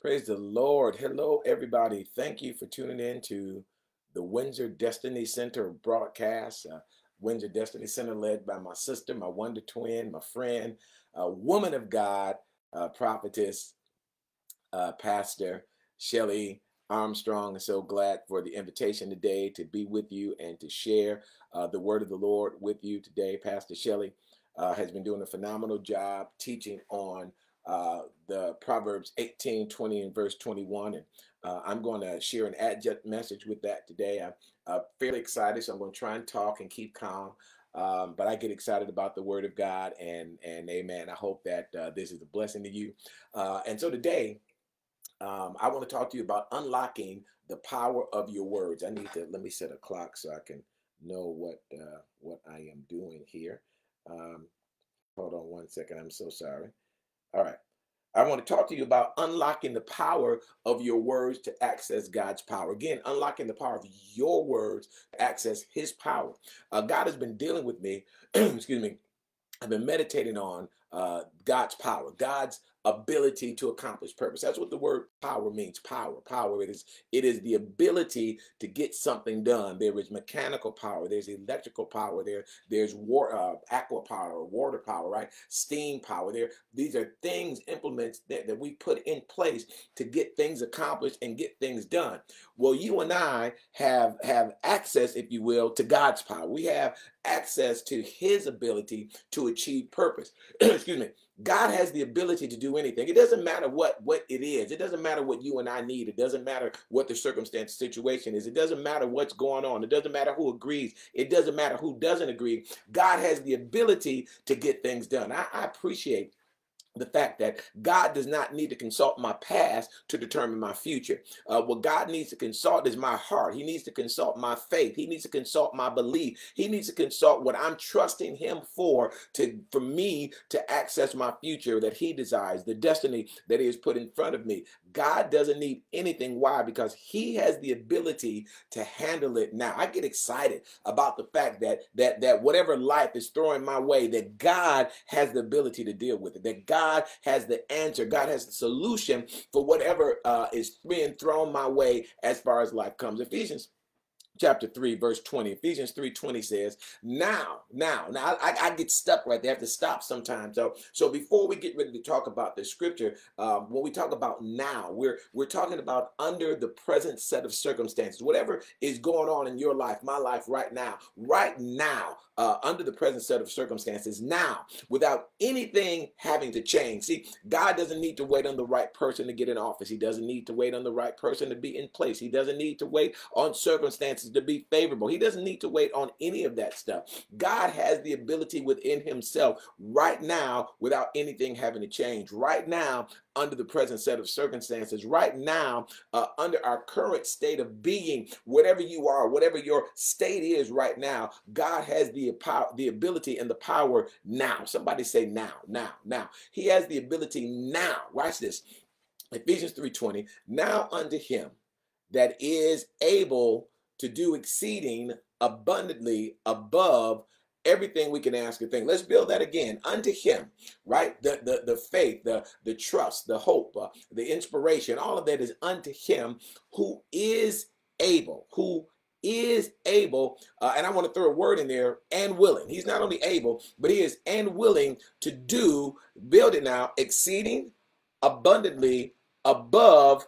Praise the Lord. Hello, everybody. Thank you for tuning in to the Windsor Destiny Center broadcast. Uh, Windsor Destiny Center, led by my sister, my wonder twin, my friend, a woman of God, uh, prophetess, pastor Shelly Armstrong. I'm so glad for the invitation today to be with you and to share uh, the word of the Lord with you today. Pastor Shelly uh, has been doing a phenomenal job teaching on uh, the Proverbs 18, 20, and verse 21. And uh, I'm going to share an adjunct message with that today. I'm uh, fairly excited, so I'm going to try and talk and keep calm. Um, but I get excited about the Word of God, and and Amen. I hope that uh, this is a blessing to you. Uh, and so today, um, I want to talk to you about unlocking the power of your words. I need to let me set a clock so I can know what what I am doing here. Um, hold on one second. I'm so sorry. All right. I want to talk to you about unlocking the power of your words to access God's power. Again, unlocking the power of your words to access His power. Uh, God has been dealing with me, excuse me, I've been meditating on uh, God's power, God's ability to accomplish purpose. That's what the word power means. Power, power. It is it is the ability to get something done. There is mechanical power. There's electrical power. There there's war, uh, aqua power, water power, right? Steam power. There these are things, implements that, that we put in place to get things accomplished and get things done. Well, you and I have have access, if you will, to God's power. We have access to His ability to achieve purpose. Excuse me God has the ability to do anything. It doesn't matter what what it is. It doesn't matter what you and I need. It doesn't matter what the circumstance situation is. It doesn't matter what's going on. It doesn't matter who agrees. It doesn't matter who doesn't agree. God has the ability to get things done. I, I appreciate the fact that God does not need to consult my past to determine my future. Uh, what God needs to consult is my heart. He needs to consult my faith. He needs to consult my belief. He needs to consult what I'm trusting Him for to for me to access my future that He desires, the destiny that He has put in front of me. God doesn't need anything. Why? Because He has the ability to handle it now. I get excited about the fact that that that whatever life is throwing my way, that God has the ability to deal with it. That God God has the answer. God has the solution for whatever uh, is being thrown my way as far as life comes. Ephesians chapter 3 verse 20 ephesians 3 20 says now now now I, I, get stuck right there. I have to stop sometimes so so before we get ready to talk about the scripture um, when we talk about now we're we're talking about under the present set of circumstances. Whatever is going on in your life my life right now right now uh, under the present set of circumstances now without anything having to change. See god doesn't need to wait on the right person to get in office. He doesn't need to wait on the right person to be in place. He doesn't need to wait on circumstances to be favorable. He doesn't need to wait on any of that stuff. God has the ability within himself right now without anything having to change. Right now, under the present set of circumstances, right now, uh, under our current state of being, whatever you are, whatever your state is right now, God has the power, the ability and the power now. Somebody say now, now, now. He has the ability now. Watch this. Ephesians 3:20. Now unto him that is able to do exceeding abundantly above everything we can ask or think. Let's build that again unto him, right? The the, the faith, the, the trust, the hope, uh, the inspiration, all of that is unto him who is able, who is able, uh, and I want to throw a word in there, and willing. He's not only able, but he is and willing to do, build it now, exceeding abundantly above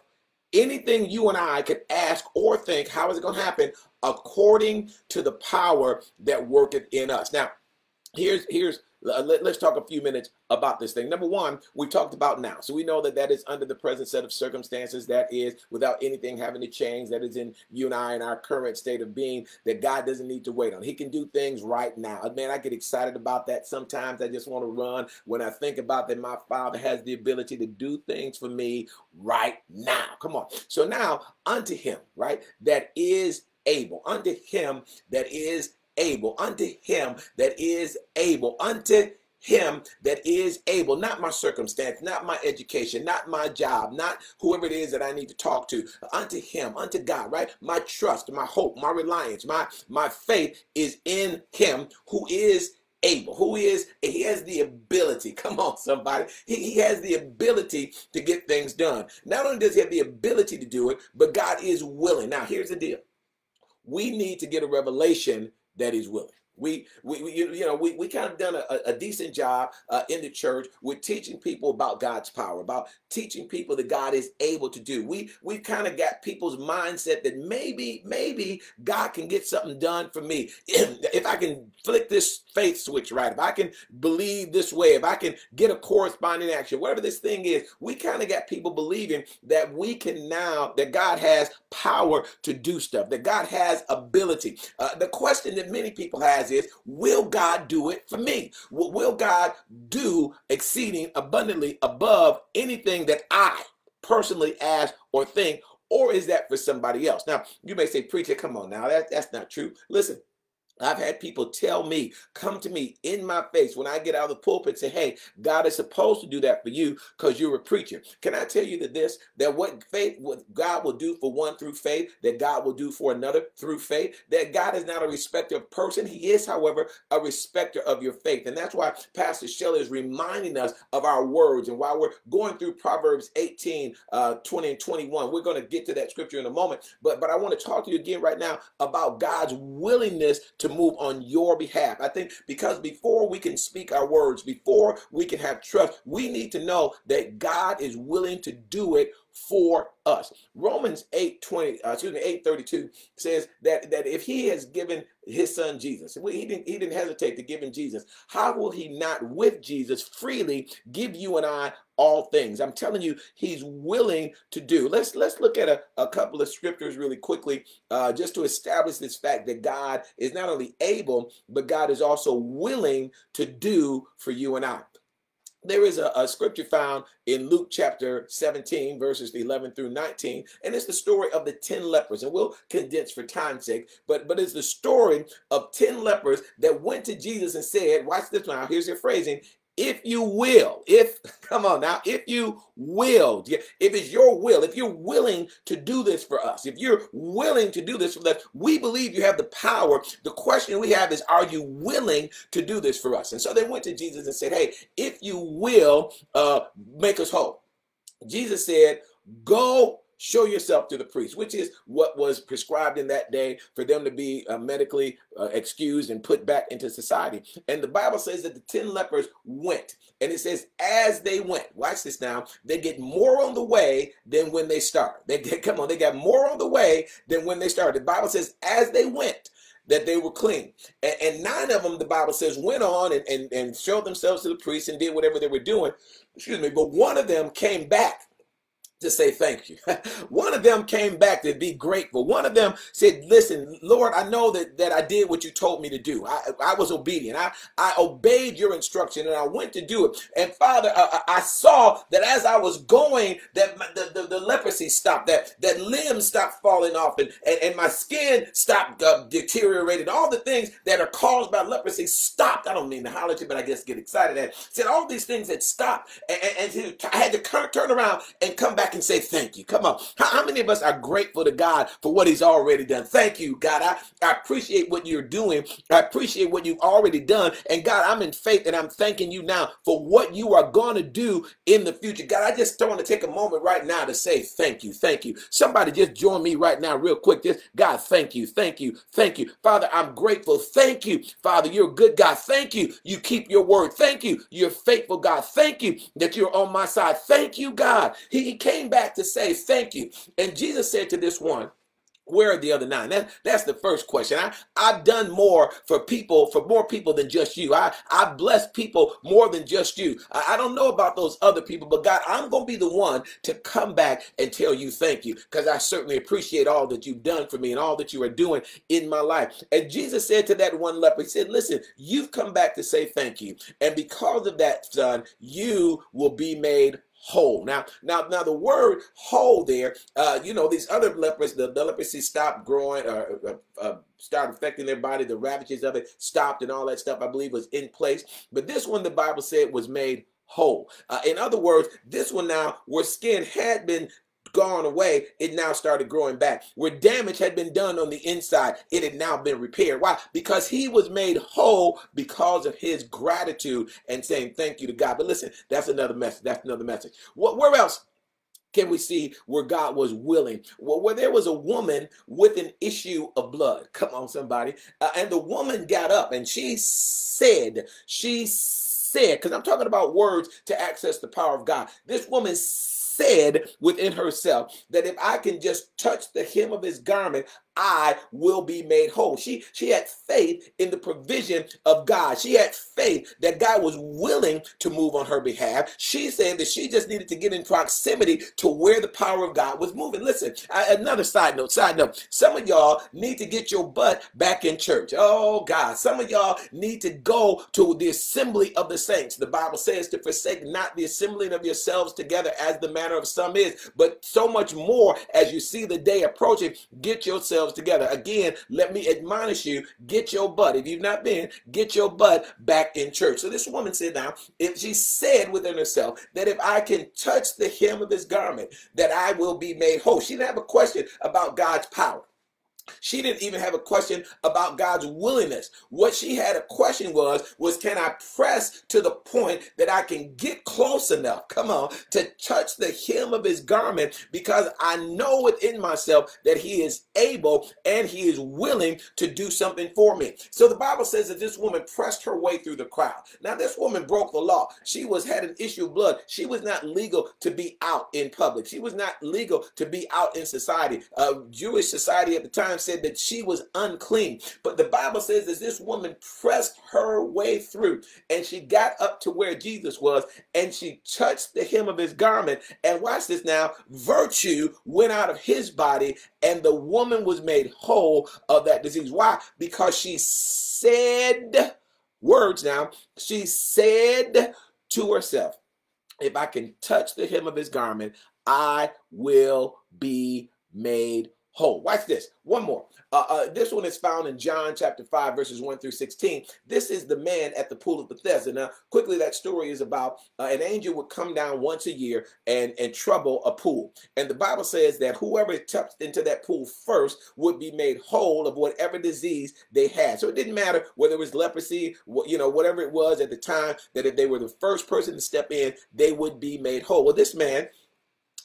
anything you and I could ask or think, how is it going to happen? According to the power that worketh in us. Now, here's here's Uh, let, us talk a few minutes about this thing. Number one, we talked about now. So we know that that is under the present set of circumstances, that is without anything having to change, that is in you and I in our current state of being, that God doesn't need to wait on. He can do things right now. Uh, man, I get excited about that. Sometimes I just want to run when I think about that my Father has the ability to do things for me right now. Come on. So now unto him, right, that is able, unto him that is able, unto him that is able, unto him that is able, not my circumstance, not my education, not my job, not whoever it is that I need to talk to, unto him, unto God, right? My trust, my hope, my reliance, my my faith is in him who is able. who is he? Has the ability. Come on, somebody. He, he has the ability to get things done. Not only does he have the ability to do it, but God is willing. Now, here's the deal. We need to get a revelation that he's willing. We, we, we you, know, we, we kind of done a, a decent job uh, in the church with teaching people about God's power, about teaching people that God is able to do. We, we kind of got people's mindset that maybe, maybe God can get something done for me. if if I can flick this faith switch right, if I can believe this way, if I can get a corresponding action, whatever this thing is, we kind of got people believing that we can now, that God has power to do stuff, that God has ability. Uh, the question that many people is, will God do it for me? Will God do exceeding abundantly above anything that I personally ask or think? Or is that for somebody else? Now, you may say, preacher, come on now, that, that's not true. Listen, I've had people tell me, come to me in my face when I get out of the pulpit, say, hey, God is supposed to do that for you because you're a preacher. Can I tell you that this, that what faith, what God will do for one through faith, that God will do for another through faith, that God is not a respecter of person. He is, however, a respecter of your faith. And that's why Pastor Shelley is reminding us of our words. And while we're going through Proverbs 18, uh, 20 and 21, we're going to get to that scripture in a moment. But, but I want to talk to you again right now about God's willingness to move on your behalf. I think because before we can speak our words, before we can have trust, we need to know that God is willing to do it for us. Romans 8 20, uh, excuse me, 8 32 says that, that if he has given his son Jesus, he didn't, he didn't hesitate to give him Jesus, how will he not with Jesus freely give you and I all things? I'm telling you, he's willing to do. Let's let's look at a, a couple of scriptures really quickly, uh, just to establish this fact that God is not only able, but God is also willing to do for you and I there is a, a, scripture found in Luke chapter 17, verses 11 through 19, and it's the story of the 10 lepers. And we'll condense for time's sake, but, but it's the story of 10 lepers that went to Jesus and said, Watch this now, here's your phrasing if you will, if, come on now, if you will, if it's your will, if you're willing to do this for us, if you're willing to do this for us, we believe you have the power. The question we have is, are you willing to do this for us? And so they went to Jesus and said, hey, if you will, uh, make us whole. Jesus said, go show yourself to the priest, which is what was prescribed in that day for them to be uh, medically uh, excused and put back into society. And the Bible says that the 10 lepers went. And it says, as they went, watch this now, they get more on the way than when they start. They get, come on, they got more on the way than when they started. The Bible says, as they went, that they were clean. And, and, nine of them, the Bible says, went on and, and, and showed themselves to the priest and did whatever they were doing. Excuse me. But one of them came back to say thank you. One of them came back to be grateful. One of them said, listen, Lord, I know that, that I did what you told me to do. I, I was obedient. I, I obeyed your instruction and I went to do it. And Father, I, I saw that as I was going, that the, the, the, leprosy stopped, that, that limbs stopped falling off and, and, and my skin stopped uh, deteriorating. All the things that are caused by leprosy stopped. I don't mean to holler at you, but I guess get excited at. Said all these things that stopped. And, and, and I had to turn around and come back back and say thank you. Come on. How, how, many of us are grateful to God for what He's already done? Thank you, God. I, I appreciate what you're doing. I appreciate what you've already done. And God, I'm in faith and I'm thanking you now for what you are going to do in the future. God, I just want to take a moment right now to say thank you. Thank you. Somebody just join me right now, real quick. Just God, thank you. Thank you. Thank you. Father, I'm grateful. Thank you. Father, you're a good God. Thank you. You keep your word. Thank you. You're faithful, God. Thank you that you're on my side. Thank you, God. He came back to say thank you. And Jesus said to this one, where are the other nine? That, that's the first question. I, I've done more for people, for more people than just you. I, I've blessed people more than just you. I, I don't know about those other people, but God, I'm going to be the one to come back and tell you thank you because I certainly appreciate all that you've done for me and all that you are doing in my life. And Jesus said to that one leper, He said, Listen, you've come back to say thank you. And because of that, son, you will be made whole. Now, now, now the word whole there, uh, you know, these other lepers, the, the leprosy stopped growing or uh, uh, uh started affecting their body, the ravages of it stopped and all that stuff, I believe, was in place. But this one, the Bible said, was made whole. Uh, in other words, this one now, where skin had been gone away, it now started growing back. Where damage had been done on the inside, it had now been repaired. Why? Because he was made whole because of his gratitude and saying thank you to God. But listen, that's another message. That's another message. What, where else? can we see where God was willing? Well, where there was a woman with an issue of blood. Come on, somebody. Uh, and the woman got up and she said, she said, because I'm talking about words to access the power of God. This woman said within herself that if I can just touch the hem of his garment, I will be made whole. She she had faith in the provision of God. She had faith that God was willing to move on her behalf. She said that she just needed to get in proximity to where the power of God was moving. Listen, I, another side note, side note. Some of y'all need to get your butt back in church. Oh God, some of y'all need to go to the assembly of the saints. The Bible says to forsake not the assembling of yourselves together as the manner of some is, but so much more as you see the day approaching, get yourself yourselves together. Again, let me admonish you, get your butt. If you've not been, get your butt back in church. So this woman said now, if she said within herself that if I can touch the hem of his garment, that I will be made whole. She didn't have a question about God's power. She didn't even have a question about God's willingness. What she had a question was, was can I press to the point that I can get close enough, come on, to touch the hem of his garment because I know within myself that he is able and he is willing to do something for me. So the Bible says that this woman pressed her way through the crowd. Now this woman broke the law. She was had an issue of blood. She was not legal to be out in public. She was not legal to be out in society. Uh, Jewish society at the time said that she was unclean. But the Bible says that this woman pressed her way through and she got up to where Jesus was and she touched the hem of his garment. And watch this now virtue went out of his body and the woman was made whole of that disease. Why? Because she said, words now, she said to herself, if I can touch the hem of his garment, I will be made whole. Watch this. One more. Uh, uh, this one is found in John chapter 5, verses 1 through 16. This is the man at the pool of Bethesda. Now, quickly, that story is about uh, an angel would come down once a year and, and trouble a pool. And the Bible says that whoever touched into that pool first would be made whole of whatever disease they had. So it didn't matter whether it was leprosy, you know, whatever it was at the time, that if they were the first person to step in, they would be made whole. Well, this man,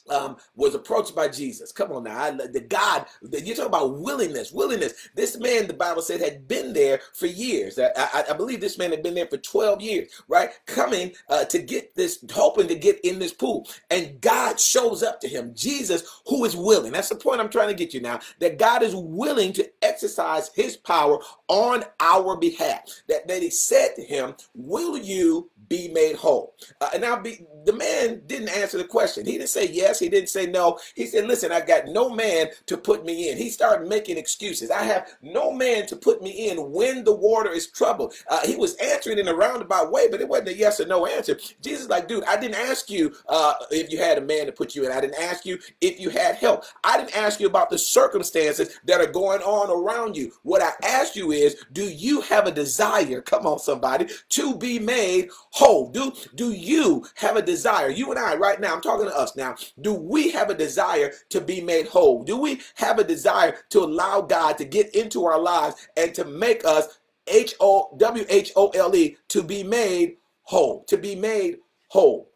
um, was approached by Jesus. Come on now, I, the God, that you talk about willingness, willingness. This man, the Bible said, had been there for years. I, I, I believe this man had been there for 12 years, right? Coming uh, to get this, hoping to get in this pool. And God shows up to him, Jesus, who is willing. That's the point I'm trying to get you now, that God is willing to exercise his power on our behalf. That, that he said to him, Will you be made whole? Uh, and now be, the man didn't answer the question. He didn't say yes. He didn't say no. He said, listen, I got no man to put me in. He started making excuses. I have no man to put me in when the water is troubled. Uh, he was answering in a roundabout way, but it wasn't a yes or no answer. Jesus like, dude, I didn't ask you uh, if you had a man to put you in. I didn't ask you if you had help. I didn't ask you about the circumstances that are going on around you. What I asked you is, do you have a desire, come on somebody, to be made whole? Do, do you have a desire? You and I right now, I'm talking to us now. Do we have a desire to be made whole? Do we have a desire to allow God to get into our lives and to make us H O W H O L E to be made whole, to be made whole?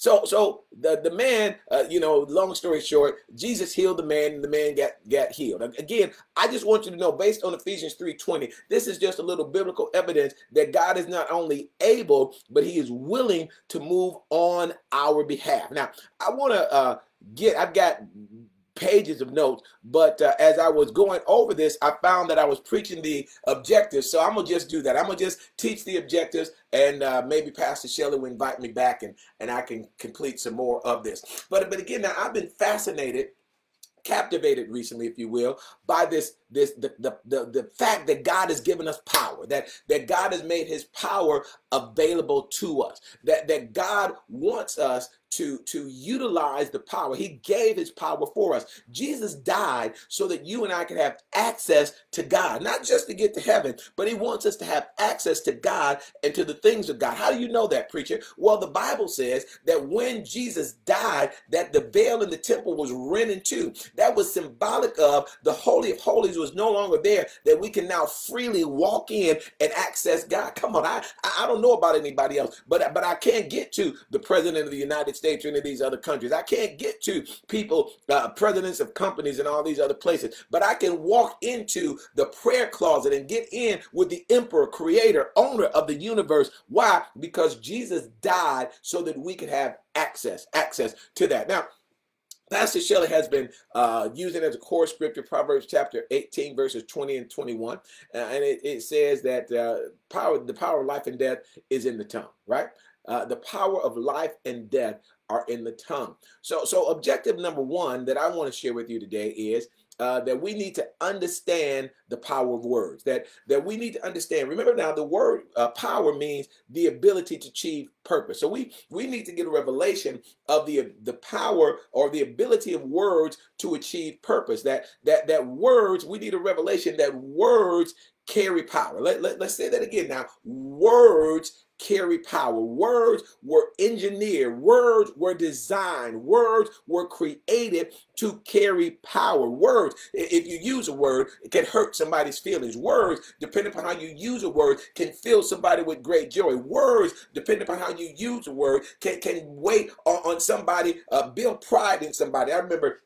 So, so the the man, uh, you know, long story short, Jesus healed the man, and the man got got healed. Again, I just want you to know, based on Ephesians three twenty, this is just a little biblical evidence that God is not only able, but He is willing to move on our behalf. Now, I want to uh, get. I've got pages of notes. But uh, as I was going over this, I found that I was preaching the objectives. So I'm going to just do that. I'm going to just teach the objectives and uh, maybe Pastor Shelley will invite me back and, and I can complete some more of this. But, but again, now I've been fascinated captivated recently, if you will, by this this the, the, the, the fact that God has given us power, that, that God has made his power available to us, that, that God wants us to, to utilize the power. He gave his power for us. Jesus died so that you and I can have access to God, not just to get to heaven, but he wants us to have access to God and to the things of God. How do you know that, preacher? Well, the Bible says that when Jesus died, that the veil in the temple was rent in two. That was symbolic of the Holy of Holies was no longer there, that we can now freely walk in and access God. Come on, I, I don't know about anybody else, but, but I can't get to the President of the United States or any of these other countries. I can't get to people, uh, presidents of companies and all these other places, but I can walk into the prayer closet and get in with the emperor, creator, owner of the universe. Why? Because Jesus died so that we could have access, access to that. Now, Pastor Shelley has been uh, using as a core scripture Proverbs chapter 18, verses 20 and 21. Uh, and it, it, says that uh, power, the power of life and death is in the tongue, right? Uh, the power of life and death are in the tongue. So, so objective number one that I want to share with you today is uh, that we need to understand the power of words. That that we need to understand. Remember now, the word uh, power means the ability to achieve purpose. So we we need to get a revelation of the the power or the ability of words to achieve purpose. That that that words we need a revelation that words carry power. Let, let, let's say that again now. Words carry power. Words were engineered, words were designed, words were created to carry power. Words, if you use a word, it can hurt somebody's feelings. Words, depending upon how you use a word, can fill somebody with great joy. Words, depending upon how you use a word, can, can weigh on, on somebody, uh, build pride in somebody. I remember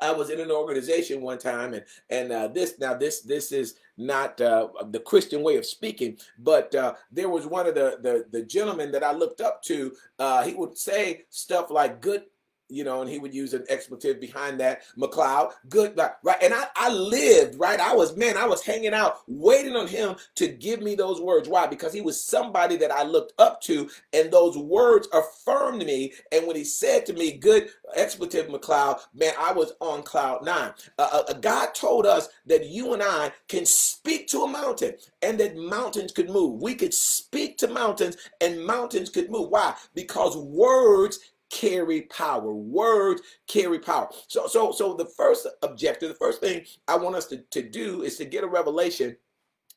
I was in an organization one time, and and uh, this now this this is not uh, the Christian way of speaking, but uh, there was one of the, the the gentlemen that I looked up to. Uh, he would say stuff like "good you know, and he would use an expletive behind that. McCloud, good, right? And I, I lived, right? I was, man, I was hanging out, waiting on him to give me those words. Why? Because he was somebody that I looked up to, and those words affirmed me. And when he said to me, good expletive, McCloud, man, I was on cloud nine. Uh, uh, God told us that you and I can speak to a mountain and that mountains could move. We could speak to mountains and mountains could move. Why? Because words carry power. Words carry power. So, so, so the first objective, the first thing I want us to, to do is to get a revelation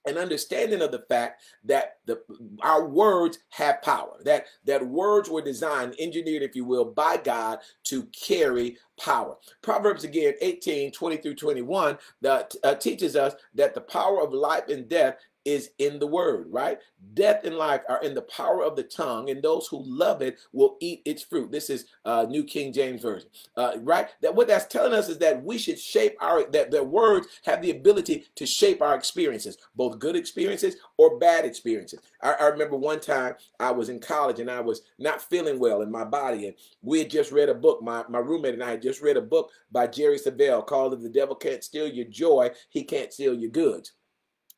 an understanding of the fact that the our words have power that that words were designed engineered if you will by god to carry power proverbs again 18 20 through 21 that uh, teaches us that the power of life and death is in the word, right? Death and life are in the power of the tongue, and those who love it will eat its fruit. This is uh, New King James Version, uh, right? That what that's telling us is that we should shape our that the words have the ability to shape our experiences, both good experiences or bad experiences. I, I remember one time I was in college and I was not feeling well in my body, and we had just read a book. My my roommate and I had just read a book by Jerry Savelle called "The Devil Can't Steal Your Joy; He Can't Steal Your Goods."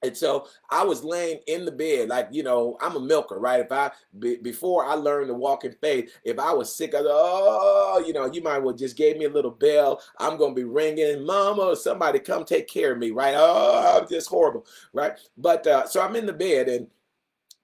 And so I was laying in the bed, like, you know, I'm a milker, right? If I, be, before I learned to walk in faith, if I was sick, I was, oh, you know, you might well just gave me a little bell. I'm to be ringing, mama, somebody come take care of me, right? Oh, I'm just horrible, right? But uh, so I'm in the bed and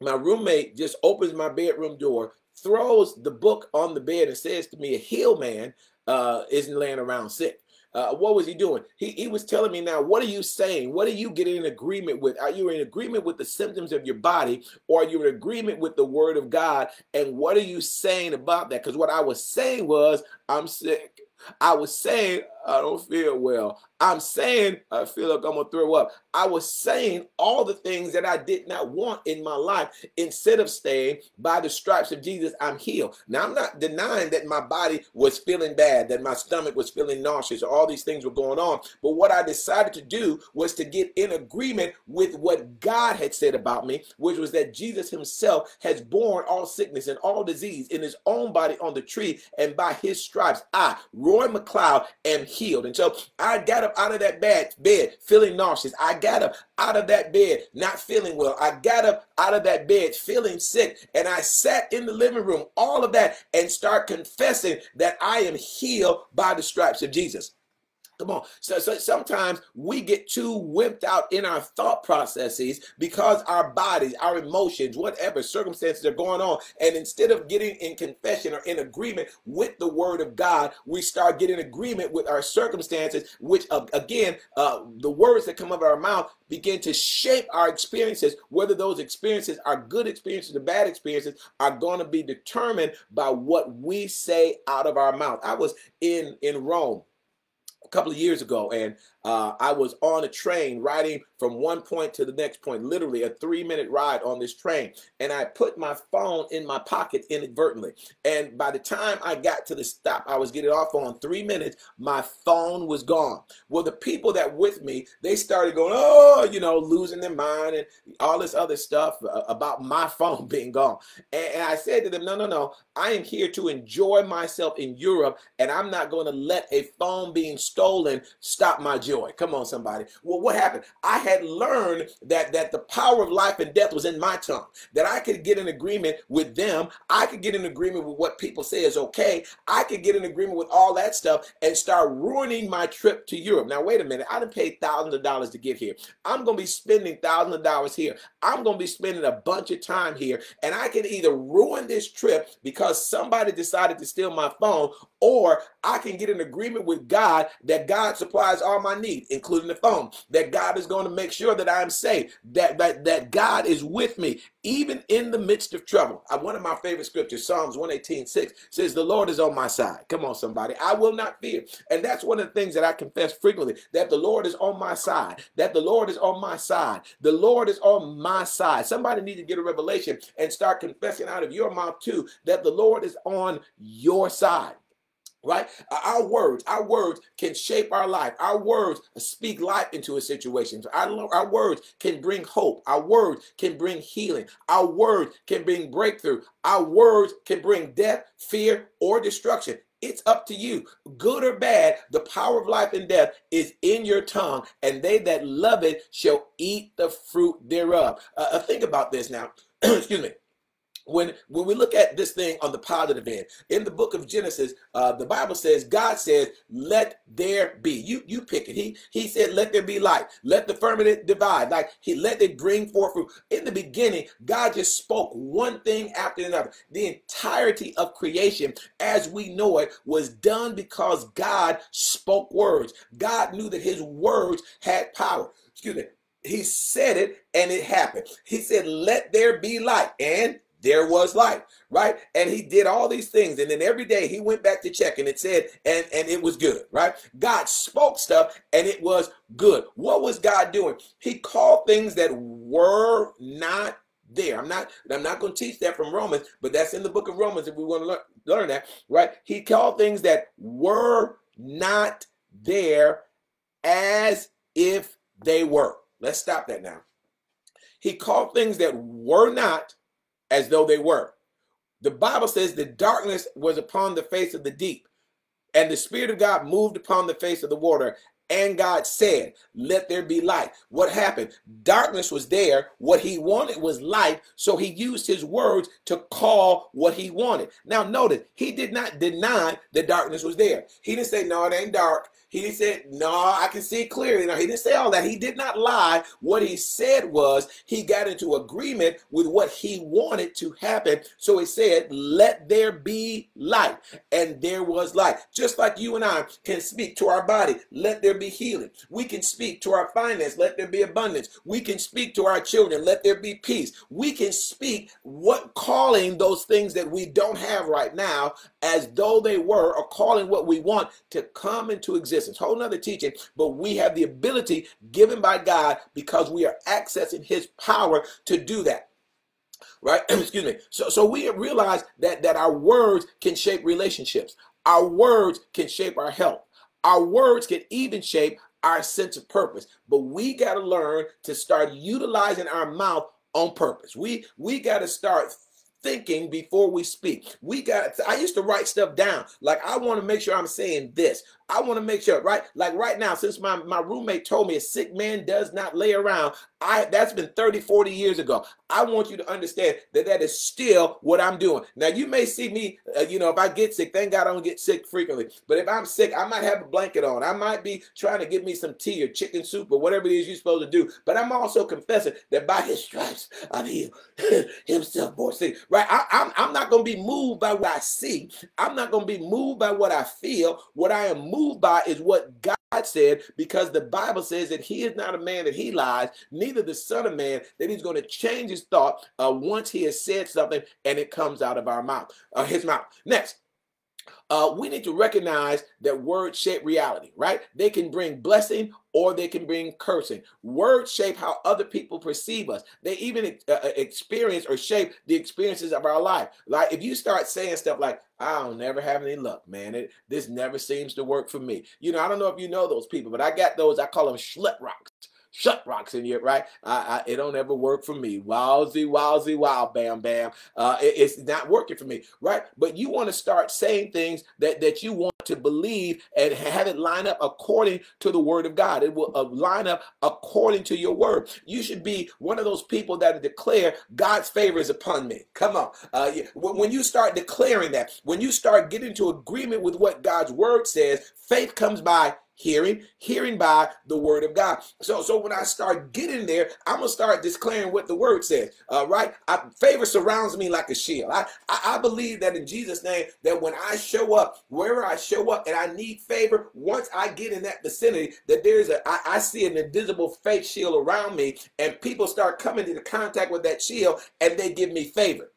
my roommate just opens my bedroom door, throws the book on the bed and says to me, a heal man uh, isn't laying around sick. Uh, what was he doing? He, he was telling me now, what are you saying? What are you getting in agreement with? Are you in agreement with the symptoms of your body or are you in agreement with the word of God? And what are you saying about that? Because what I was saying was, I'm sick. I was saying, I don't feel well. I'm saying, I feel like I'm going to throw up. I was saying all the things that I did not want in my life instead of staying by the stripes of Jesus, I'm healed. Now, I'm not denying that my body was feeling bad, that my stomach was feeling nauseous, all these things were going on. But what I decided to do was to get in agreement with what God had said about me, which was that Jesus himself has borne all sickness and all disease in his own body on the tree. And by his stripes, I, Roy McCloud, am healed. And so I got up out of that bed, bed feeling nauseous. I got up out of that bed not feeling well. I got up out of that bed feeling sick. And I sat in the living room, all of that, and start confessing that I am healed by the stripes of Jesus. Come on. So, so sometimes we get too wimped out in our thought processes because our bodies, our emotions, whatever circumstances are going on. And instead of getting in confession or in agreement with the word of God, we start getting agreement with our circumstances, which uh, again, uh, the words that come out of our mouth begin to shape our experiences. Whether those experiences are good experiences or bad experiences are going to be determined by what we say out of our mouth. I was in in Rome a couple of years ago, and uh, I was on a train riding from one point to the next point, literally a three minute ride on this train. And I put my phone in my pocket inadvertently. And by the time I got to the stop, I was getting off on three minutes, my phone was gone. Well, the people that with me, they started going, oh, you know, losing their mind and all this other stuff uh, about my phone being gone. And, I said to them, no, no, no, I am here to enjoy myself in Europe, and I'm not going to let a phone being stolen stop my joy. Come on, somebody. Well, what happened? I had learned that that the power of life and death was in my tongue. That I could get an agreement with them. I could get an agreement with what people say is okay. I could get an agreement with all that stuff and start ruining my trip to Europe. Now, wait a minute. I done paid thousands of dollars to get here. I'm gonna be spending thousands of dollars here. I'm gonna be spending a bunch of time here, and I can either ruin this trip because somebody decided to steal my phone, or I can get an agreement with God that God supplies all my needs, including the phone, that God is going to make sure that I'm safe, that, that, that God is with me, even in the midst of trouble. I, one of my favorite scriptures, Psalms 118, 6, says, The Lord is on my side. Come on, somebody. I will not fear. And that's one of the things that I confess frequently, that the Lord is on my side, that the Lord is on my side. The Lord is on my side. Somebody need to get a revelation and start confessing out of your mouth too, that the Lord is on your side right? Our words our words can shape our life. Our words speak life into a situation. Our, our words can bring hope. Our words can bring healing. Our words can bring breakthrough. Our words can bring death fear or destruction. It's up to you. Good or bad, the power of life and death is in your tongue, and they that love it shall eat the fruit thereof. Uh, uh think about this now. Excuse me when when we look at this thing on the positive end in the book of genesis uh, the bible says god says let there be. You you pick it. He he said let there be light. Let the firmament divide. Like he let it bring forth fruit. In the beginning god just spoke one thing after another. The entirety of creation as we know it was done because god spoke words. God knew that his words had power. Excuse me. He said it and it happened. He said let there be light. And there was light right? And he did all these things. And then every day he went back to check and it said and and it was good right? God spoke stuff and it was good. What was god doing? He called things that were not there. I'm not i'm not going to teach that from romans but that's in the book of romans if we want to learn, learn that right? He called things that were not there as if they were. Let's stop that now. He called things that were not as though they were. The Bible says the darkness was upon the face of the deep, and the Spirit of God moved upon the face of the water. And God said, Let there be light. What happened? Darkness was there. What he wanted was light. So he used his words to call what he wanted. Now, notice, he did not deny the darkness was there. He didn't say, No, it ain't dark. He said, No, I can see clearly. Now, he didn't say all that. He did not lie. What he said was he got into agreement with what he wanted to happen. So he said, Let there be light. And there was light. Just like you and I can speak to our body, let there be healing. We can speak to our finance, let there be abundance. We can speak to our children, let there be peace. We can speak what calling those things that we don't have right now as though they were, or calling what we want to come into existence existence. Whole nother teaching, but we have the ability given by God because we are accessing his power to do that right excuse me so so we realize that that our words can shape relationships our words can shape our health our words can even shape our sense of purpose but we got to learn to start utilizing our mouth on purpose we we got to start thinking before we speak. We got I used to write stuff down. Like I want to make sure I'm saying this. I want to make sure, right? Like right now, since my, my roommate told me a sick man does not lay around, I that's been 30, 40 years ago. I want you to understand that that is still what I'm doing. Now, you may see me, uh, you know, if I get sick, thank God I don't get sick frequently. But if I'm sick, I might have a blanket on. I might be trying to give me some tea or chicken soup or whatever it is you're supposed to do. But I'm also confessing that by his stripes, I'm healed. Himself bore sick. Right? I, I'm, I'm not going to be moved by what I see. I'm not going to be moved by what I feel. What I am moved by is what God said, because the Bible says that he is not a man that he lies, neither the son of man that he's going to change his thought uh, once he has said something and it comes out of our mouth, uh, his mouth. Next, uh, we need to recognize that words shape reality, right? They can bring blessing or they can bring cursing. Words shape how other people perceive us. They even uh, uh, experience or shape the experiences of our life. Like if you start saying stuff like, I don't never have any luck, man. It, this never seems to work for me. You know, I don't know if you know those people, but I got those, I call them schlit rocks shut rocks in here, right? I, I, it don't ever work for me. Wowsy, wowsy, wow, bam, bam. Uh, it, it's not working for me, right? But you want to start saying things that, that you want to believe and have it line up according to the word of God. It will uh, line up according to your word. You should be one of those people that declare God's favor is upon me. Come on. Uh, when you start declaring that, when you start getting to agreement with what God's word says, faith comes by hearing, hearing by the word of God. So, so when I start getting there, I'm gonna start declaring what the word says. Uh, right? I, favor surrounds me like a shield. I, I, I believe that in Jesus' name, that when I show up, wherever I show up, and I need favor, once I get in that vicinity, that there's a I, I see an invisible faith shield around me, and people start coming into contact with that shield, and they give me favor.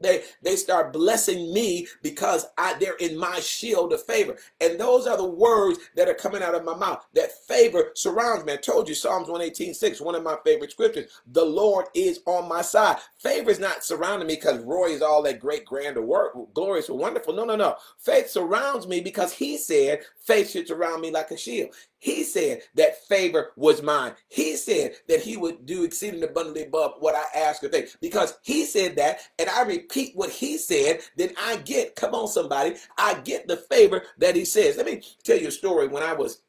They they start blessing me because I they're in my shield of favor. And those are the words that are coming out of my mouth. That favor surrounds me. I told you Psalms 118, 6, one of my favorite scriptures. The Lord is on my side. Favor is not surrounding me because Roy is all that great, grand, work, glorious, or wonderful. No, no, no. Faith surrounds me because he said faith should surround me like a shield. He said that favor was mine. He said that he would do exceeding abundantly above what I ask or think. Because he said that, and I repeat what he said, then I get, come on, somebody, I get the favor that he says. Let me tell you a story. When I was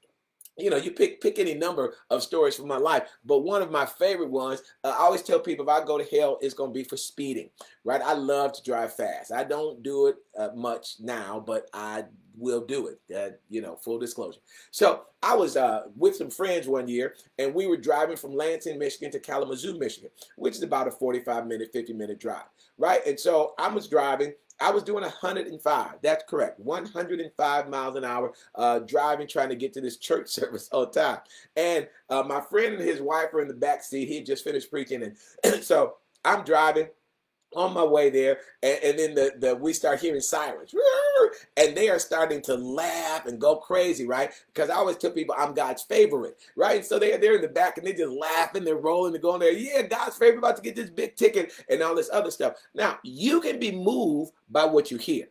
you know, you pick pick any number of stories from my life, but one of my favorite ones, uh, I always tell people if I go to hell, it's going to be for speeding, right? I love to drive fast. I don't do it uh, much now, but I will do it. Uh, you know, full disclosure. So I was uh, with some friends one year, and we were driving from Lansing, Michigan to Kalamazoo, Michigan, which is about a 45 minute, 50 minute drive, right? And so I was driving. I was doing 105. That's correct. 105 miles an hour, uh, driving, trying to get to this church service all the time. And uh, my friend and his wife were in the back seat. He had just finished preaching, and so I'm driving on my way there, and, and, then the, the we start hearing sirens, and they are starting to laugh and go crazy, right? Because I always tell people I'm God's favorite, right? So they're they're in the back and they're just laughing, they're rolling, they're going there, yeah, God's favorite, about to get this big ticket and all this other stuff. Now you can be moved by what you hear.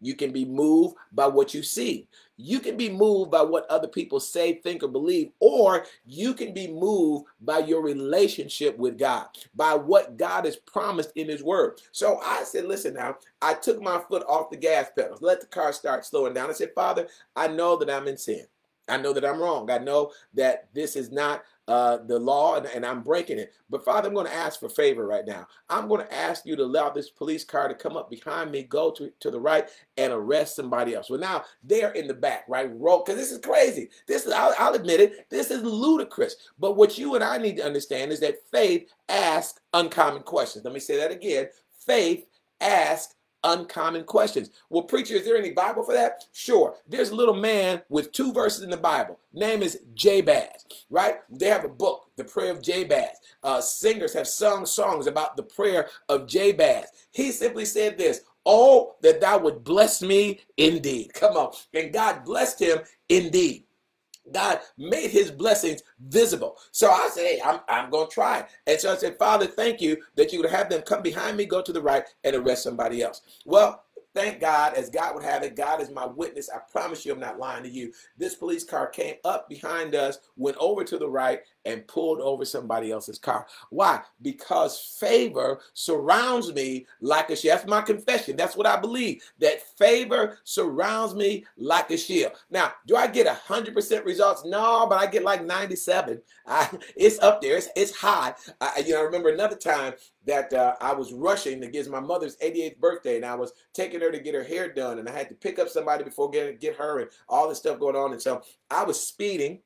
You can be moved by what you see. You can be moved by what other people say, think, or believe, or you can be moved by your relationship with God, by what God has promised in His Word. So I said, listen now, I took my foot off the gas pedal, let the car start slowing down. I said, Father, I know that I'm in sin. I know that I'm wrong. I know that this is not uh, the law and, and, I'm breaking it. But Father, I'm going to ask for favor right now. I'm going to ask you to allow this police car to come up behind me, go to, to the right, and arrest somebody else. Well, now they're in the back, right? Because this is crazy. This is, I'll, I'll admit it, this is ludicrous. But what you and I need to understand is that faith asks uncommon questions. Let me say that again. Faith asks uncommon questions. Well, preacher, is there any Bible for that? Sure. There's a little man with two verses in the Bible. Name is Jabez, right? They have a book, The Prayer of Jabez. Uh, singers have sung songs about the prayer of Jabez. He simply said this, Oh, that thou would bless me indeed. Come on. And God blessed him indeed. God made his blessings visible. So I said, hey, I'm, I'm going to try. And so I said, Father, thank you that you would have them come behind me, go to the right, and arrest somebody else. Well, thank God, as God would have it, God is my witness. I promise you, I'm not lying to you. This police car came up behind us, went over to the right, and pulled over somebody else's car. Why? Because favor surrounds me like a shield. That's my confession. That's what I believe. That favor surrounds me like a shield. Now, do I get 100% results? No, but I get like 97. I, it's up there. It's, it's high. I, you know, I remember another time that uh, I was rushing to get my mother's 88th birthday, and I was taking her to get her hair done, and I had to pick up somebody before getting get her, and all this stuff going on. And so I was speeding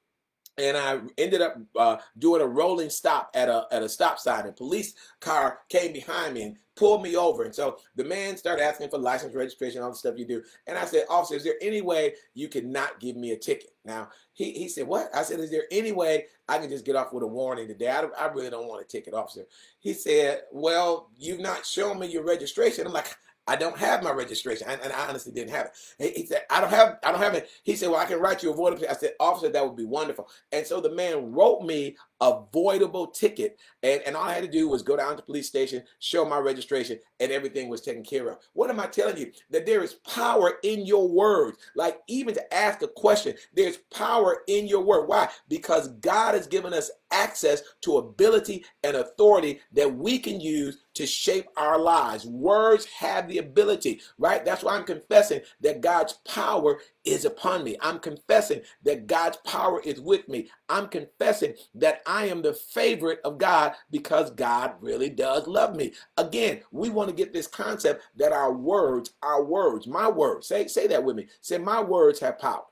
and I ended up uh, doing a rolling stop at a at a stop sign. A police car came behind me and pulled me over. And so the man started asking for license, registration, all the stuff you do. And I said, Officer, is there any way you can not give me a ticket? Now he he said, What? I said, Is there any way I can just get off with a warning today? I, I really don't want a ticket, officer. He said, Well, you've not shown me your registration. I'm like, I don't have my registration, and, and I honestly didn't have it. He, he, said, "I don't have, I don't have it." He said, "Well, I can write you a avoidable." I said, "Officer, that would be wonderful." And so the man wrote me avoidable ticket, and, and all I had to do was go down to the police station, show my registration, and everything was taken care of. What am I telling you? That there is power in your words. Like even to ask a question, there's power in your word. Why? Because God has given us access to ability and authority that we can use to shape our lives. Words have the ability, right? That's why I'm confessing that God's power is upon me. I'm confessing that God's power is with me. I'm confessing that I am the favorite of God because God really does love me. Again, we want to get this concept that our words, our words, my words, say, say that with me. Say, my words have power.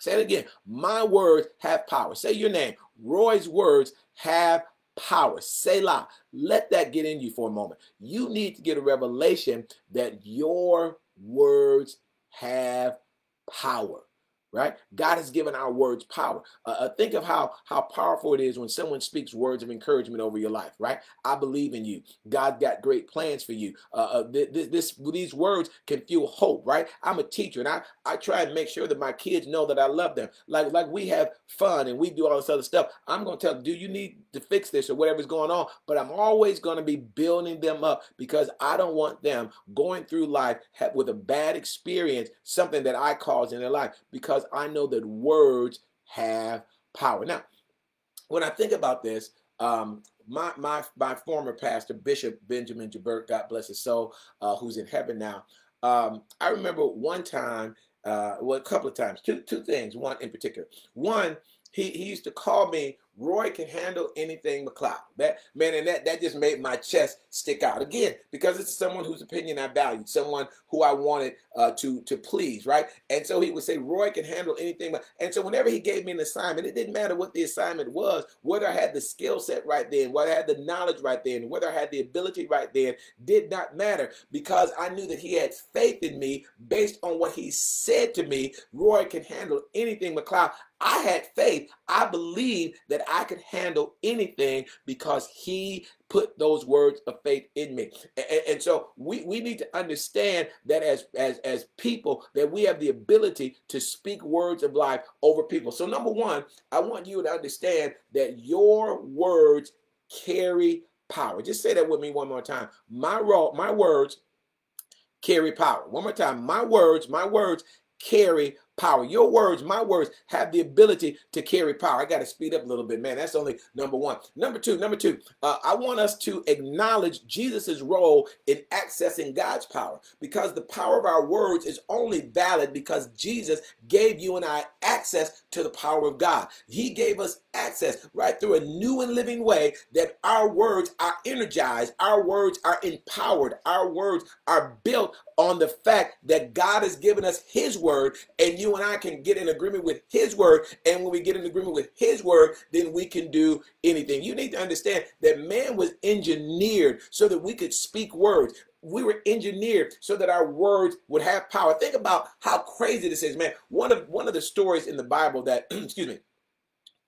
Say it again. My words have power. Say your name. Roy's words have power. Selah. Let that get in you for a moment. You need to get a revelation that your words have power right? God has given our words power. Uh, uh, think of how how powerful it is when someone speaks words of encouragement over your life right? I believe in you. God got great plans for you. Uh, uh, this, these words can fuel hope right? I'm a teacher and i i try and make sure that my kids know that i love them. Like like we have fun and we do all this other stuff. I'm to tell them do you need to fix this or whatever's going on? But i'm always going to be building them up because i don't want them going through life with a bad experience something that i caused in their life because I know that words have power. Now, when I think about this, um, my my my former pastor, Bishop Benjamin Jabert, God bless his soul, uh, who's in heaven now. Um, I remember one time, uh, well, a couple of times, two two things. One in particular. One, he he used to call me Roy can handle anything McCloud. That man, and that that just made my chest stick out again because it's someone whose opinion I valued, someone who I wanted uh, to to please, right? And so he would say, Roy can handle anything. And so whenever he gave me an assignment, it didn't matter what the assignment was, whether I had the skill set right then, whether I had the knowledge right then, whether I had the ability right then, did not matter because I knew that he had faith in me based on what he said to me. Roy can handle anything, McCloud. I had faith. I believed that I could handle anything because he put those words of faith in me. And, and, so we, we need to understand that as, as, as people, that we have the ability to speak words of life over people. So number one, I want you to understand that your words carry power. Just say that with me one more time. My, ro- my words carry power. One more time. My words, my words carry power. Your words, my words, have the ability to carry power. I got to speed up a little bit, man. That's only number one. Number two, number two, uh, I want us to acknowledge Jesus's role in accessing God's power because the power of our words is only valid because Jesus gave you and I access to the power of God. He gave us access right through a new and living way that our words are energized, our words are empowered, our words are built on the fact that God has given us His word and you you and I can get in agreement with his word. And when we get in agreement with his word, then we can do anything. You need to understand that man was engineered so that we could speak words we were engineered so that our words would have power. Think about how crazy this is, man. One of one of the stories in the Bible that, excuse me,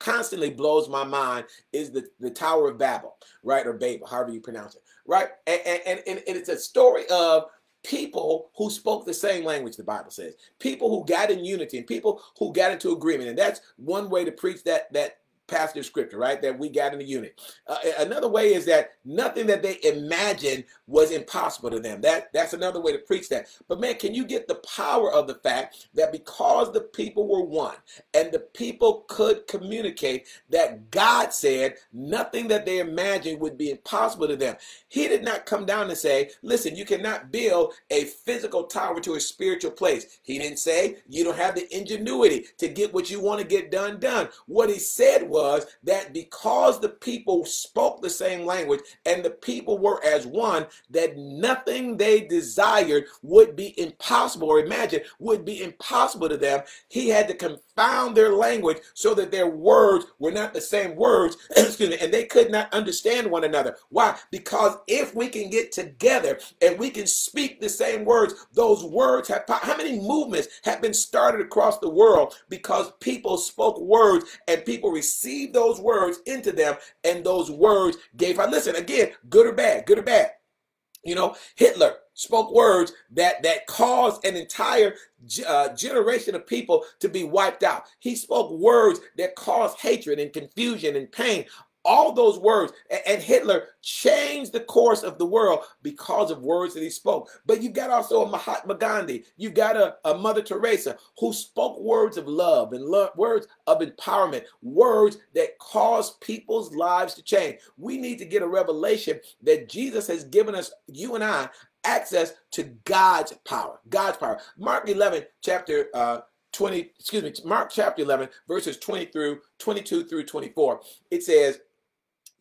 constantly blows my mind is the, the Tower of Babel, right? Or Babel, however you pronounce it, right? And, and, and, and it's a story of people who spoke the same language, the Bible says. People who got in unity and people who got into agreement. And that's one way to preach that that passage of scripture, right? That we got in the unit. Uh, another way is that nothing that they imagined was impossible to them. That that's another way to preach that. But man, can you get the power of the fact that because the people were one and the people could communicate that God said nothing that they imagined would be impossible to them. He did not come down and say, "Listen, you cannot build a physical tower to a spiritual place." He didn't say you don't have the ingenuity to get what you want to get done done. What he said was that because the people spoke the same language and the people were as one, that nothing they desired would be impossible or imagine would be impossible to them. He had to confound their language so that their words were not the same words, excuse me, and they could not understand one another. Why? Because if we can get together and we can speak the same words, those words have how many movements have been started across the world because people spoke words and people received those words into them and those words gave I listen again good or bad good or bad you know, Hitler spoke words that that caused an entire uh, generation of people to be wiped out. He spoke words that caused hatred and confusion and pain all those words. And Hitler changed the course of the world because of words that he spoke. But you got also a Mahatma Gandhi. You got a, a Mother Teresa who spoke words of love and words of empowerment, words that caused people's lives to change. We need to get a revelation that Jesus has given us, you and I, access to God's power. God's power. Mark 11, chapter uh, 20, excuse me, Mark chapter 11, verses 20 through 22 through 24. It says,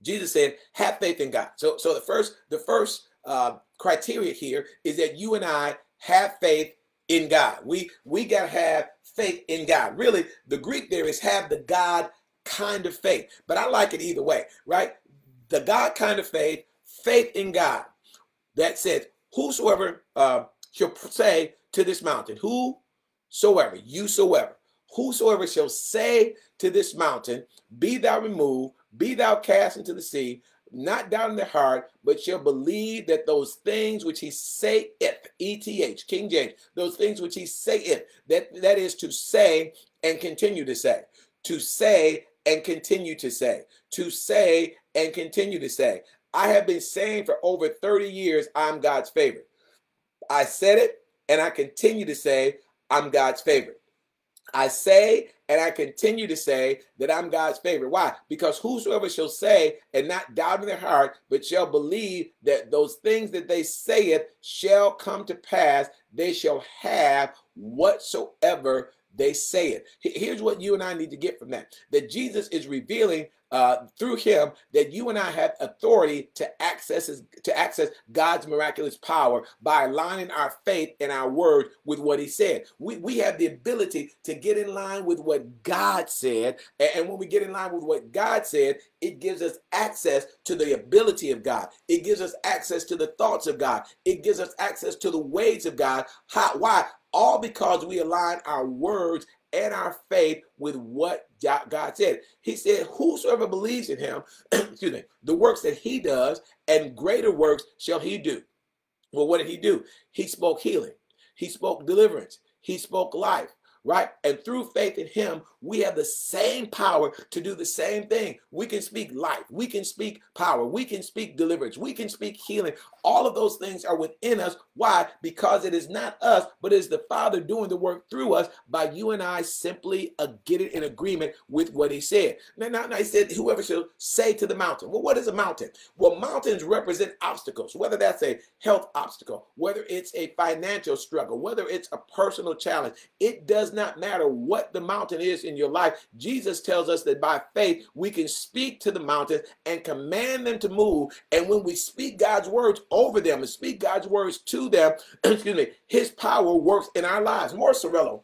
Jesus said, "Have faith in God." So, so the first, the first uh, criteria here is that you and I have faith in God. We we gotta have faith in God. Really, the Greek there is have the God kind of faith, but I like it either way, right? The God kind of faith, faith in God. That says, whosoever uh, shall say to this mountain, whosoever, yousoever, whosoever shall say to this mountain, be thou removed be thou cast into the sea, not down in the heart, but shall believe that those things which he saith, E-T-H, King James, those things which he saith, that, that is to say and continue to say, to say and continue to say, to say and continue to say. I have been saying for over 30 years, I'm God's favorite. I said it and I continue to say, I'm God's favorite. I say and I continue to say that I'm God's favorite. Why? Because whosoever shall say and not doubt in their heart, but shall believe that those things that they saith shall come to pass, they shall have whatsoever they say it. Here's what you and I need to get from that that Jesus is revealing uh, through him that you and I have authority to access his, to access God's miraculous power by aligning our faith and our word with what he said. We, we have the ability to get in line with what God said. And, and when we get in line with what God said, it gives us access to the ability of God. It gives us access to the thoughts of God. It gives us access to the ways of God. How, why? All because we align our words and our faith with what God said. He said, Whosoever believes in him, excuse me, the works that he does, and greater works shall he do. Well, what did he do? He spoke healing, he spoke deliverance, he spoke life, right? And through faith in him, we have the same power to do the same thing. We can speak life, we can speak power, we can speak deliverance, we can speak healing. All of those things are within us. Why? Because it is not us, but it is the Father doing the work through us by you and I simply uh, getting in agreement with what he said. Now, now, now he said, whoever shall say to the mountain. Well, what is a mountain? Well, mountains represent obstacles, whether that's a health obstacle, whether it's a financial struggle, whether it's a personal challenge. It does not matter what the mountain is in your life. Jesus tells us that by faith, we can speak to the mountains and command them to move. And when we speak God's words over them and speak God's words to them, excuse me, his power works in our lives. Morris Cerullo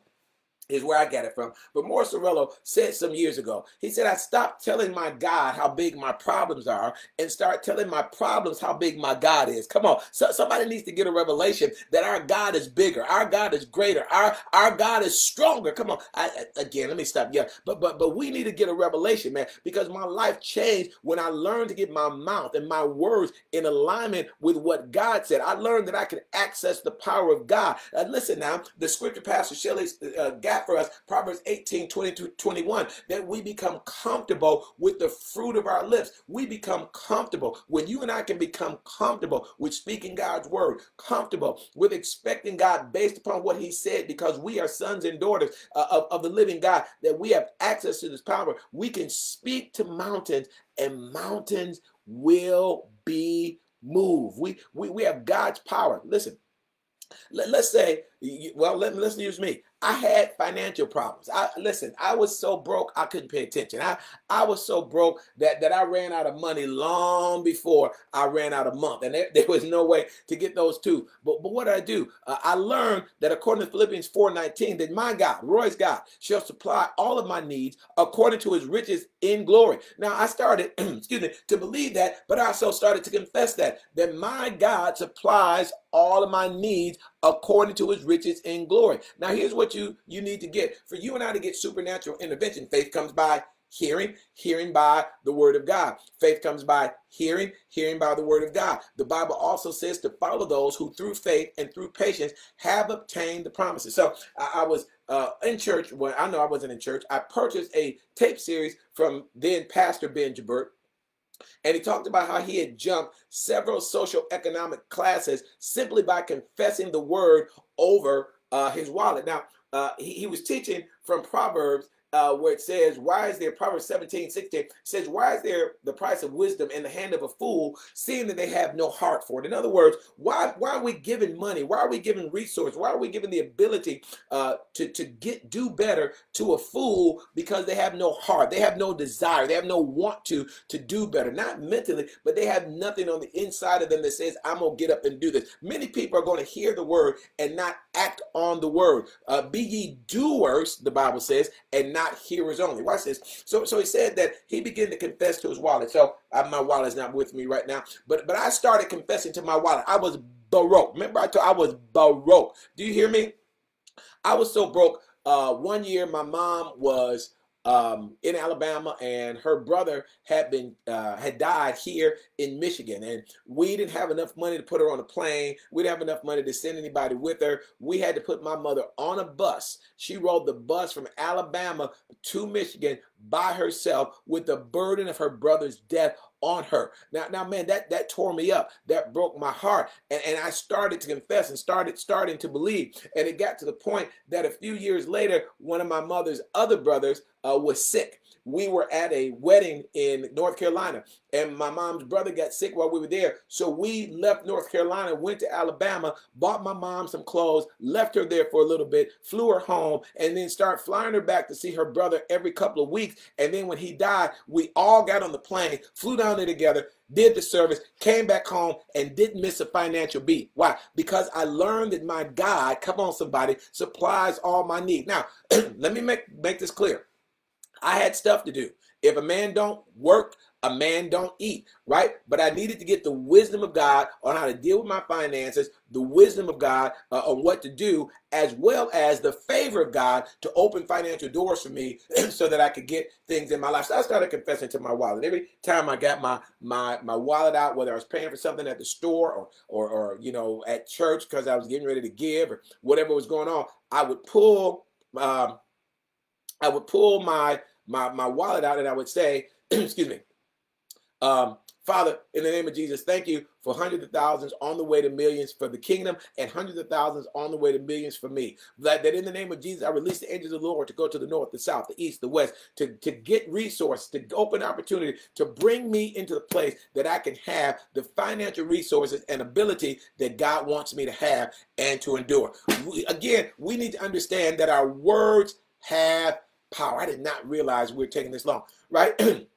is where I get it from. But Morris Cerullo said some years ago, he said, I stopped telling my God how big my problems are and start telling my problems how big my God is. Come on. So somebody needs to get a revelation that our God is bigger. Our God is greater. Our, our God is stronger. Come on. I, again, let me stop. Yeah. But, but, but we need to get a revelation, man, because my life changed when I learned to get my mouth and my words in alignment with what God said. I learned that I can access the power of God. Uh, listen now, the scripture pastor Shelley uh, for us, Proverbs 18, 22, 21, that we become comfortable with the fruit of our lips. We become comfortable. When you and I can become comfortable with speaking God's word, comfortable with expecting God based upon what he said, because we are sons and daughters uh, of, of the living God, that we have access to this power, we can speak to mountains and mountains will be moved. We, we, we have God's power. Listen, let, us say, well, let, let's use me. I had financial problems. I listen, I was so broke I couldn't pay attention. I, I was so broke that, that I ran out of money long before I ran out of month. And there, there was no way to get those two. But but what did I do? Uh, I learned that according to Philippians 4:19, that my God, Roy's God, shall supply all of my needs according to his riches in glory. Now I started, excuse me, to believe that, but I also started to confess that that my God supplies all of my needs according to his riches in glory. Now here's what you you need to get. For you and I to get supernatural intervention, faith comes by hearing, hearing by the word of God. Faith comes by hearing, hearing by the word of God. The Bible also says to follow those who through faith and through patience have obtained the promises. So I, I was uh, in church. when I know I wasn't in church. I purchased a tape series from then Pastor Ben Jabert. And he talked about how he had jumped several social economic classes simply by confessing the word over uh, his wallet. Now, uh, he, he was teaching from Proverbs uh, where it says, Why is there, Proverbs 17, 16 says, Why is there the price of wisdom in the hand of a fool, seeing that they have no heart for it? In other words, why, why are we giving money? Why are we giving resource? Why are we giving the ability uh, to, to get do better to a fool because they have no heart? They have no desire. They have no want to to do better. Not mentally, but they have nothing on the inside of them that says, I'm going to get up and do this. Many people are going to hear the word and not act on the word. Uh, be ye doers, the Bible says, and not hearers only. Watch this. So, so he said that he began to confess to his wallet. So uh, my wallet's not with me right now, but but I started confessing to my wallet. I was baroque. Remember, I told I was baroque. Do you hear me? I was so broke. Uh, one year, my mom was um, in Alabama, and her brother had been uh, had died here in Michigan, and we didn't have enough money to put her on a plane. We didn't have enough money to send anybody with her. We had to put my mother on a bus. She rode the bus from Alabama to Michigan by herself with the burden of her brother's death on her. Now, now, man, that that tore me up. That broke my heart, and and I started to confess and started starting to believe. And it got to the point that a few years later, one of my mother's other brothers uh, was sick, we were at a wedding in North Carolina, and my mom's brother got sick while we were there. So we left North Carolina, went to Alabama, bought my mom some clothes, left her there for a little bit, flew her home, and then started flying her back to see her brother every couple of weeks. And then when he died, we all got on the plane, flew down there together, did the service, came back home, and didn't miss a financial beat. Why? Because I learned that my God, come on, somebody, supplies all my needs. Now, let me make, make this clear. I had stuff to do. If a man don't work, a man don't eat, right? But I needed to get the wisdom of God on how to deal with my finances, the wisdom of God uh, on what to do, as well as the favor of God to open financial doors for me so that I could get things in my life. So I started confessing to my wallet. Every time I got my my my wallet out, whether I was paying for something at the store or or, or you know at church because I was getting ready to give or whatever was going on, I would pull um, I would pull my my, my wallet out and I would say, excuse me, um, Father, in the name of Jesus, thank you for hundreds of thousands on the way to millions for the kingdom and hundreds of thousands on the way to millions for me. That, that in the name of Jesus, I release the angels of the Lord to go to the north, the south, the east, the west, to, to get resources, to open opportunity, to bring me into the place that I can have the financial resources and ability that God wants me to have and to endure. We, again, we need to understand that our words have power. I did not realize we are taking this long, right?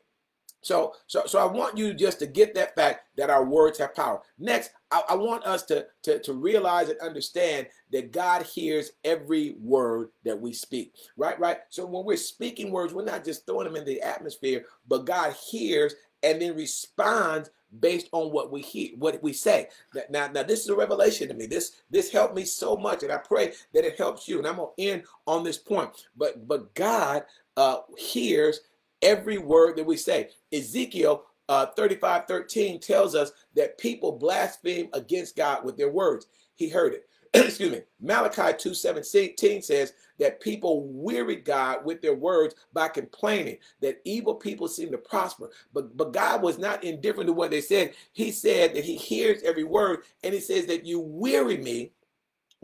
so, so, so I want you just to get that fact that our words have power. Next, I, I want us to, to, to realize and understand that God hears every word that we speak, right? Right. So when we're speaking words, we're not just throwing them in the atmosphere, but God hears and then responds based on what we hear, what we say. Now, now this is a revelation to me. This this helped me so much, and I pray that it helps you. And I'm gonna end on this point. But but God uh, hears every word that we say. Ezekiel uh, 35, 13 tells us that people blaspheme against God with their words. He heard it. excuse me, Malachi 2 17 says that people weary God with their words by complaining, that evil people seem to prosper. But, but God was not indifferent to what they said. He said that He hears every word, and He says that you weary me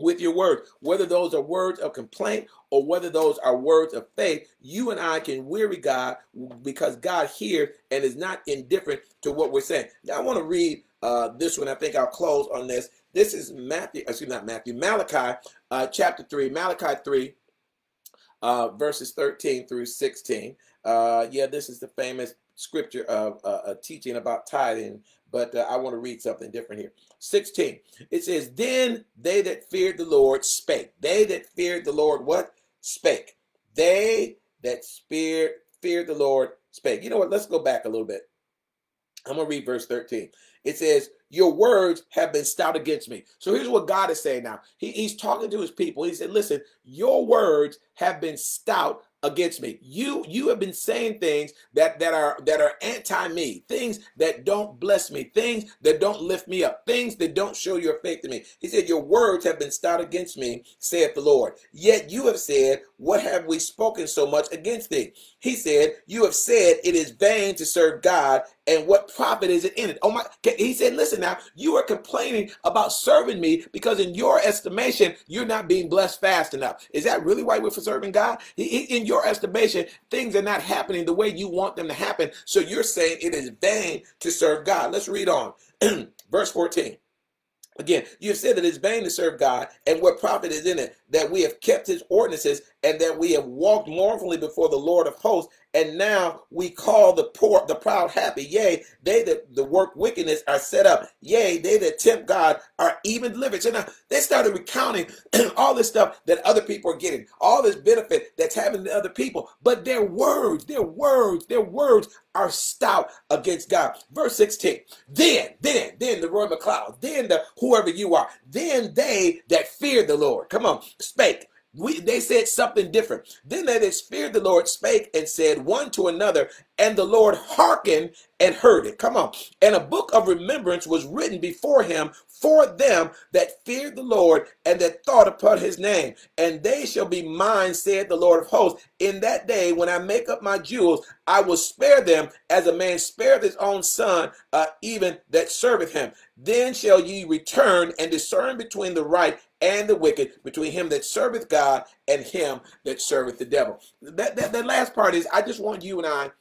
with your words, whether those are words of complaint or whether those are words of faith, you and I can weary God because God hears and is not indifferent to what we're saying. Now, I want to read uh, this one. I think I'll close on this. This is Matthew, excuse me, not Matthew, Malachi uh, chapter 3, Malachi 3, uh, verses 13 through 16. Uh, yeah, this is the famous scripture of uh, a teaching about tithing, but uh, I want to read something different here. 16, it says, Then they that feared the Lord spake. They that feared the Lord, what? Spake. They that feared, feared the Lord spake. You know what? Let's go back a little bit. I'm going to read verse 13. It says, Your words have been stout against me. So here's what God is saying now. He, he's talking to his people. He said, Listen, your words have been stout against me. You you have been saying things that that are that are anti me, things that don't bless me, things that don't lift me up, things that don't show your faith to me. He said, Your words have been stout against me, saith the Lord. Yet you have said, What have we spoken so much against thee? He said, You have said it is vain to serve God, and what profit is it in it? Oh my he said, Listen now, you are complaining about serving me because in your estimation, you're not being blessed fast enough. Is that really why we're for serving God? In your estimation, things are not happening the way you want them to happen. So you're saying it is vain to serve God. Let's read on. Verse 14. Again, you have said that it's vain to serve God, and what profit is in it? That we have kept his ordinances, and that we have walked mournfully before the Lord of hosts, and now we call the poor the proud happy. Yea they that the work wickedness are set up. Yea they that tempt god are even delivered. So now they started recounting all this stuff that other people are getting all this benefit that's happening to other people. But their words their words their words are stout against god. Verse 16 then then then the roy mccloud then the whoever you are then they that fear the lord. Come on spake we, they said something different. Then they that feared the Lord spake and said one to another, and the Lord hearkened and heard it. Come on. And a book of remembrance was written before him for them that feared the Lord and that thought upon his name. And they shall be mine, said the Lord of hosts. In that day, when I make up my jewels, I will spare them as a man spareth his own son, uh, even that serveth him. Then shall ye return and discern between the right and the wicked, between him that serveth God and him that serveth the devil. That, that, that last part is I just want you and I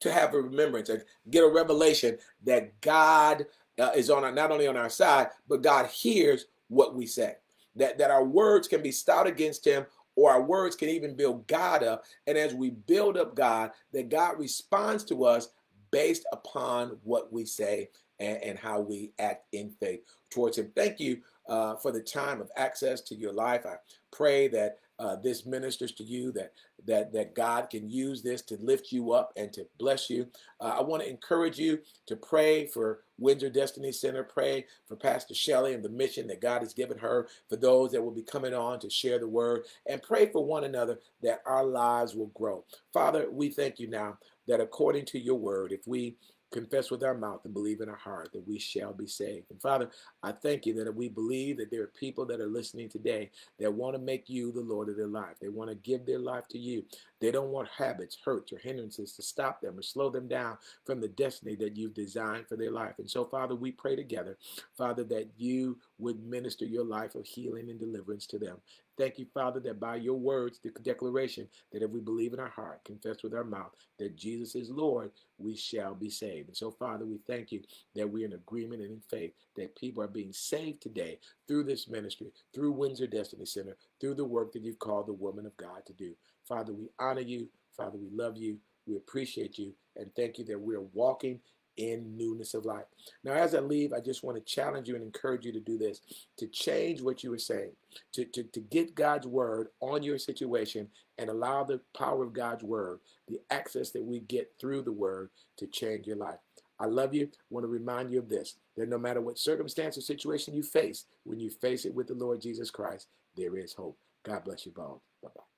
to have a remembrance, to get a revelation that God uh, is on our, not only on our side, but God hears what we say. That that our words can be stout against Him, or our words can even build God up. And as we build up God, that God responds to us based upon what we say and, and how we act in faith towards Him. Thank you uh, for the time of access to your life. I pray that uh, this ministers to you, that that that God can use this to lift you up and to bless you. Uh, I want to encourage you to pray for Windsor Destiny Center. Pray for Pastor Shelley and the mission that God has given her. For those that will be coming on to share the word, and pray for one another that our lives will grow. Father, we thank you now that according to your word, if we confess with our mouth and believe in our heart that we shall be saved. And Father, I thank you that we believe that there are people that are listening today that want to make you the Lord of their life. They want to give their life to you. They don't want habits, hurts, or hindrances to stop them or slow them down from the destiny that you've designed for their life. And so, Father, we pray together, Father, that you would minister your life of healing and deliverance to them. Thank you, Father, that by your words, the declaration that if we believe in our heart, confess with our mouth that Jesus is Lord, we shall be saved. And so, Father, we thank you that we're in agreement and in faith that people are being saved today through this ministry, through Windsor Destiny Center, through the work that you've called the woman of God to do. Father, we honor you. Father, we love you. We appreciate you. And thank you that we're walking in newness of life. Now, as I leave, I just want to challenge you and encourage you to do this to change what you were saying, to, to, to get God's word on your situation and allow the power of God's word, the access that we get through the word, to change your life. I love you. I want to remind you of this that no matter what circumstance or situation you face, when you face it with the Lord Jesus Christ, there is hope. God bless you both. Bye bye.